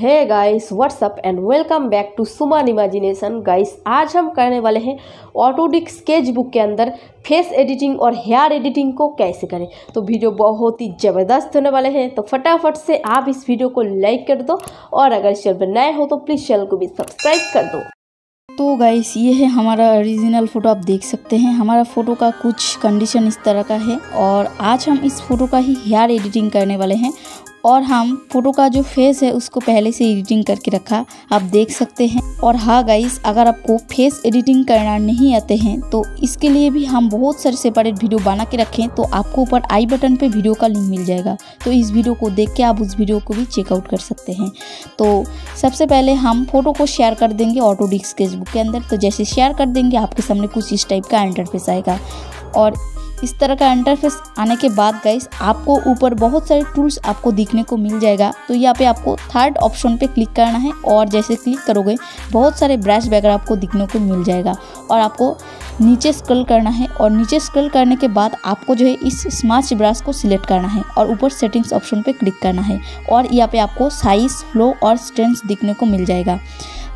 Hey guys what's up and welcome back to Suman imagination guys आज हम करने वाले हैं ऑटोडिक स्केच बुक के अंदर फेस एडिटिंग और हेयर एडिटिंग को कैसे करें। तो वीडियो बहुत ही ज़बरदस्त होने वाले हैं तो फटाफट से आप इस वीडियो को लाइक कर दो और अगर चैनल पर नए हो तो प्लीज़ चैनल को भी सब्सक्राइब कर दो। तो गाइस ये है हमारा ओरिजिनल फ़ोटो आप देख सकते हैं। हमारा फ़ोटो का कुछ कंडीशन इस तरह का है और आज हम इस फ़ोटो का ही हेयर एडिटिंग करने वाले हैं। और हम फ़ोटो का जो फेस है उसको पहले से एडिटिंग करके रखा। आप देख सकते हैं। और हाँ गाइस अगर आपको फेस एडिटिंग करना नहीं आते हैं तो इसके लिए भी हम बहुत सारे सेपरेट वीडियो बना के रखें तो आपको ऊपर आई बटन पे वीडियो का लिंक मिल जाएगा। तो इस वीडियो को देख के आप उस वीडियो को भी चेकआउट कर सकते हैं। तो सबसे पहले हम फ़ोटो को शेयर कर देंगे ऑटोडिक स्केचबुक के अंदर। तो जैसे शेयर कर देंगे, आपके सामने कुछ इस टाइप का इंटरफेस आएगा। और इस तरह का इंटरफेस आने के बाद गाइस आपको ऊपर बहुत सारे टूल्स आपको दिखने को मिल जाएगा। तो यहाँ पे आपको थर्ड ऑप्शन पे क्लिक करना है और जैसे क्लिक करोगे, बहुत सारे ब्रश वगैरह आपको दिखने को मिल जाएगा। और आपको नीचे स्क्रॉल करना है और नीचे स्क्रॉल करने के बाद आपको जो है इस स्मार्ट ब्रश को सिलेक्ट करना है और ऊपर सेटिंग्स ऑप्शन पे क्लिक करना है। और यहाँ पे आपको साइज़ फ्लो और स्ट्रेंथ दिखने को मिल जाएगा।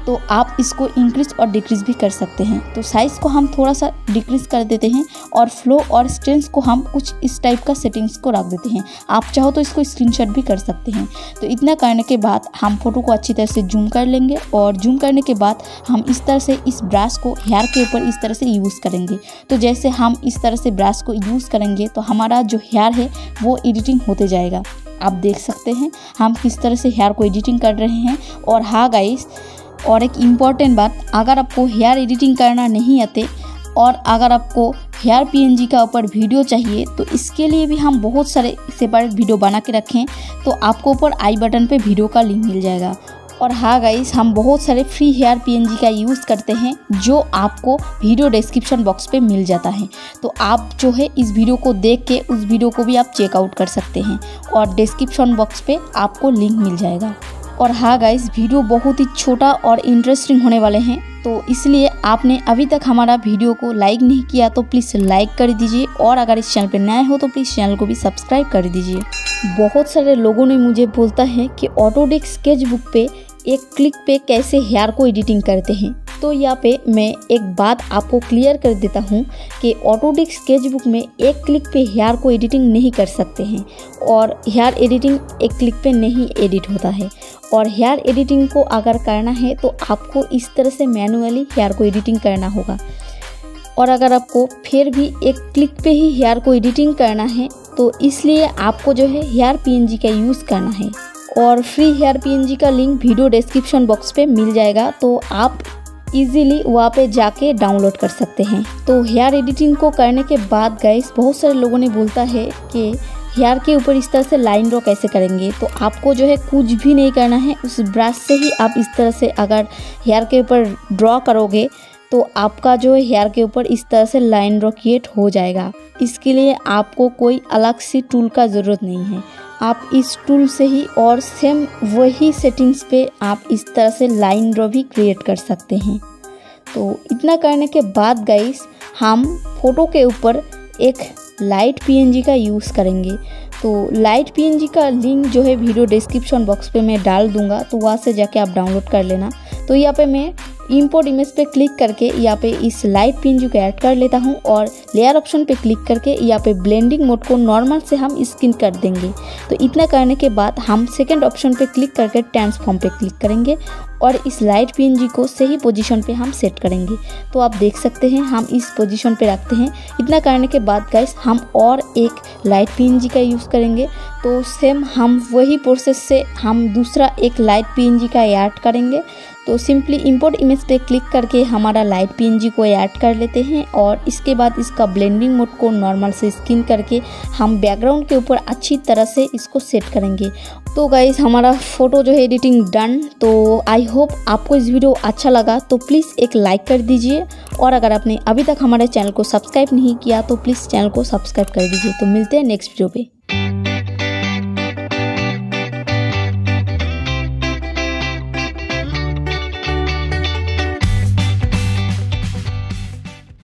तो आप इसको इंक्रीज और डिक्रीज भी कर सकते हैं। तो साइज़ को हम थोड़ा सा डिक्रीज कर देते हैं और फ्लो और स्ट्रेंथ को हम कुछ इस टाइप का सेटिंग्स को रख देते हैं। आप चाहो तो इसको स्क्रीनशॉट भी कर सकते हैं। तो इतना करने के बाद हम फ़ोटो को अच्छी तरह से जूम कर लेंगे और जूम करने के बाद हम इस तरह से इस ब्रश को हेयर के ऊपर इस तरह से यूज़ करेंगे। तो जैसे हम इस तरह से ब्रश को यूज़ करेंगे तो हमारा जो हेयर है वो एडिटिंग होते जाएगा। आप देख सकते हैं हम किस तरह से हेयर को एडिटिंग कर रहे हैं। और हाँ गाइस और एक इंपॉर्टेंट बात, अगर आपको हेयर एडिटिंग करना नहीं आते और अगर आपको हेयर पीएनजी का ऊपर वीडियो चाहिए तो इसके लिए भी हम बहुत सारे सेपरेट वीडियो बना के रखें तो आपको ऊपर आई बटन पे वीडियो का लिंक मिल जाएगा। और हाँ गाइस हम बहुत सारे फ्री हेयर पीएनजी का यूज़ करते हैं, जो आपको वीडियो डिस्क्रिप्शन बॉक्स पे मिल जाता है। तो आप जो है इस वीडियो को देख के उस वीडियो को भी आप चेकआउट कर सकते हैं और डिस्क्रिप्शन बॉक्स पे आपको लिंक मिल जाएगा। और हाँ गाइस वीडियो बहुत ही छोटा और इंटरेस्टिंग होने वाले हैं तो इसलिए आपने अभी तक हमारा वीडियो को लाइक नहीं किया तो प्लीज़ लाइक कर दीजिए और अगर इस चैनल पर नए हो तो प्लीज़ चैनल को भी सब्सक्राइब कर दीजिए। बहुत सारे लोगों ने मुझे बोलता है कि ऑटोडिक स्केच बुक पे एक क्लिक पे कैसे हेयर को एडिटिंग करते हैं। तो यहाँ पे मैं एक बात आपको क्लियर कर देता हूँ कि ऑटोडिक स्केच बुक में एक क्लिक पे हेयर को एडिटिंग नहीं कर सकते हैं और हेयर एडिटिंग एक क्लिक पे नहीं एडिट होता है। और हेयर एडिटिंग को अगर करना है तो आपको इस तरह से मैनुअली हेयर को एडिटिंग करना होगा। और अगर आपको फिर भी एक क्लिक पे ही हेयर को एडिटिंग करना है तो इसलिए आपको जो है हेयर पीएनजी का यूज़ करना है। और फ्री हेयर पीएनजी का लिंक वीडियो डिस्क्रिप्शन बॉक्स पे मिल जाएगा तो आप इजीली वहाँ पे जाके डाउनलोड कर सकते हैं। तो हेयर एडिटिंग को करने के बाद गाइस बहुत सारे लोगों ने बोलता है कि हेयर के ऊपर इस तरह से लाइन ड्रॉ कैसे करेंगे? तो आपको जो है कुछ भी नहीं करना है। उस ब्रश से ही आप इस तरह से अगर हेयर के ऊपर ड्रॉ करोगे तो आपका जो है हेयर के ऊपर इस तरह से लाइन ड्रॉ क्रिएट हो जाएगा। इसके लिए आपको कोई अलग सी टूल का ज़रूरत नहीं है। आप इस टूल से ही और सेम वही सेटिंग्स पे आप इस तरह से लाइन ड्रॉ भी क्रिएट कर सकते हैं। तो इतना करने के बाद गाइस हम फ़ोटो के ऊपर एक लाइट पीएनजी का यूज़ करेंगे। तो लाइट पीएनजी का लिंक जो है वीडियो डिस्क्रिप्शन बॉक्स पे मैं डाल दूँगा तो वहाँ से जाके आप डाउनलोड कर लेना। तो यहाँ पे मैं इंपोर्ट इमेज पे क्लिक करके यहाँ पे इस लाइट पिन जो को ऐड कर लेता हूँ और लेयर ऑप्शन पे क्लिक करके यहाँ पे ब्लेंडिंग मोड को नॉर्मल से हम स्किन कर देंगे। तो इतना करने के बाद हम सेकेंड ऑप्शन पे क्लिक करके ट्रांसफॉर्म पे क्लिक करेंगे और इस लाइट पीएनजी को सही पोजीशन पे हम सेट करेंगे। तो आप देख सकते हैं, हम इस पोजीशन पे रखते हैं। इतना करने के बाद गाइस हम और एक लाइट पीएनजी का यूज़ करेंगे। तो सेम हम वही प्रोसेस से हम दूसरा एक लाइट पीएनजी का ऐड करेंगे। तो सिंपली इंपोर्ट इमेज पे क्लिक करके हमारा लाइट पीएनजी को ऐड कर लेते हैं और इसके बाद इसका ब्लेंडिंग मोड को नॉर्मल से स्किन करके हम बैकग्राउंड के ऊपर अच्छी तरह से इसको सेट करेंगे। तो गाइज़ हमारा फ़ोटो जो है एडिटिंग डन तो आई होप आपको इस वीडियो अच्छा लगा. तो प्लीज़ एक लाइक कर दीजिए. और अगर आपने अभी तक हमारे चैनल को सब्सक्राइब नहीं किया तो प्लीज़ चैनल को सब्सक्राइब कर दीजिए. तो मिलते हैं नेक्स्ट वीडियो पे.